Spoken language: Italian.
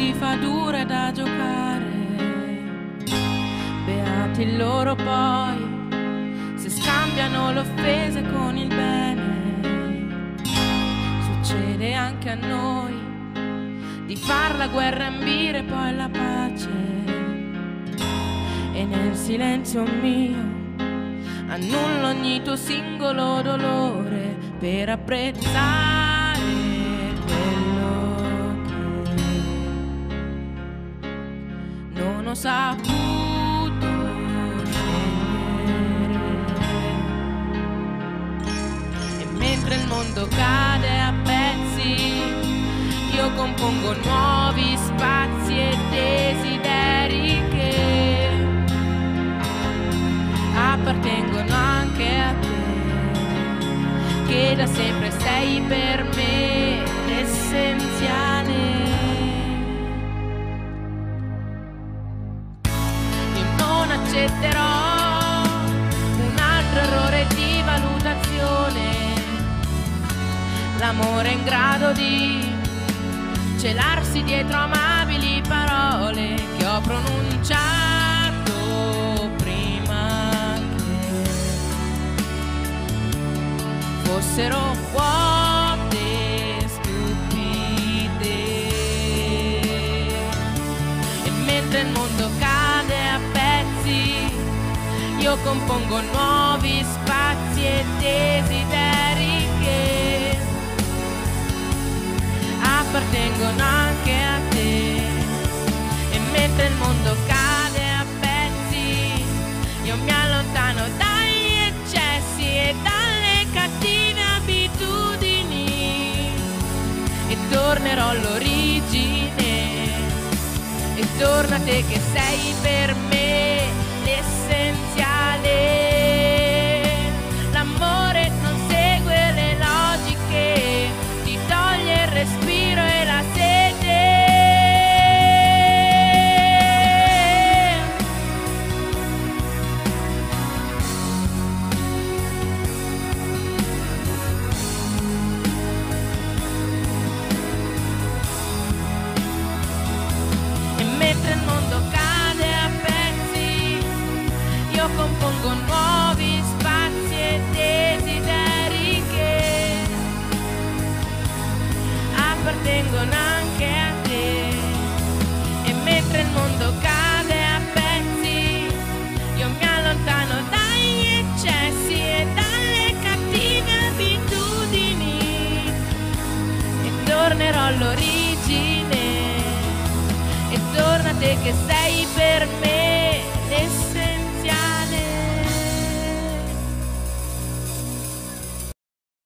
si fa dura da giocare. Beati loro poi, se scambiano le offese con il bene. Succede anche a noi di far la guerra ambire poi la pace. E nel silenzio mio annullo ogni tuo singolo dolore per apprezzare ho saputo. E mentre il mondo cade a pezzi, io compongo nuovi spazi e desideri che appartengono anche a te, che da sempre sei per me l'essenziale. Accetterò un altro errore di valutazione, l'amore è in grado di celarsi dietro amabili parole che ho pronunciato prima che fossero vuote, io compongo nuovi spazi e desideri che appartengono anche a te. E mentre il mondo cade a pezzi, io mi allontano dagli eccessi e dalle cattive abitudini. E tornerò all'origine. E torna a te che sei per me mentre il mondo cade a pezzi, io compongo nuovi spazi e desideri che appartengono anche a te. E mentre il mondo cade a pezzi, io mi allontano dagli eccessi e dalle cattive abitudini e tornerò all'origine e torna a te che sei per me.